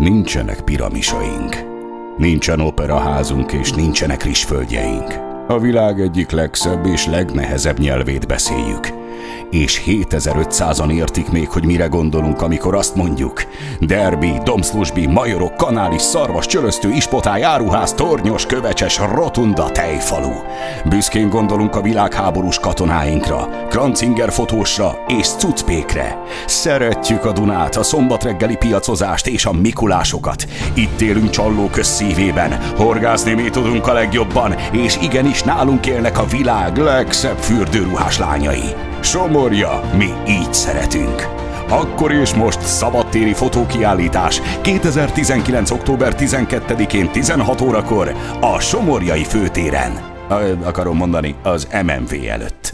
Nincsenek piramisaink, nincsen operaházunk és nincsenek rizsföldjeink. A világ egyik legszebb és legnehezebb nyelvét beszéljük és 7500-an értik még, hogy mire gondolunk, amikor azt mondjuk. Derbi, Domszlusbi, Majorok, Kanális, Szarvas, Csölöztő, Ispotály, Áruház, Tornyos, Kövecses, Rotunda, Tejfalu. Büszkén gondolunk a világháborús katonáinkra, Krancinger fotósra és Cucpékre. Szeretjük a Dunát, a szombat reggeli piacozást és a Mikulásokat. Itt élünk Csalló közszívében, horgászni mi tudunk a legjobban, és igenis nálunk élnek a világ legszebb fürdőruhás lányai. Somorja, mi így szeretünk. Akkor és most szabadtéri fotókiállítás 2019. október 12-én 16 órakor a Somorjai főtéren. Akarom mondani, az MMV előtt.